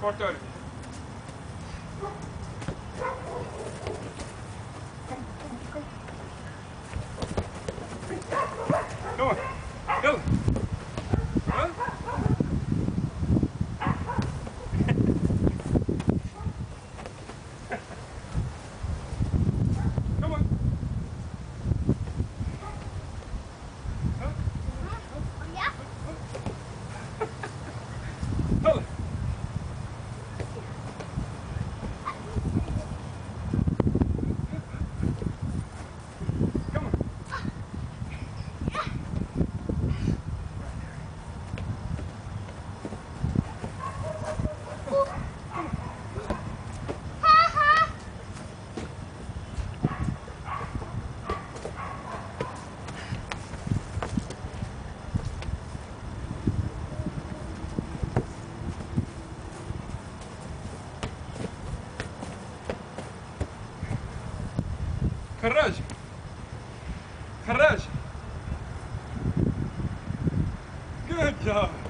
4.30. Come on. Go. خراج. خراج. Good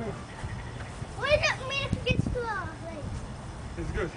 Wait, that man forgets to uh, It's good.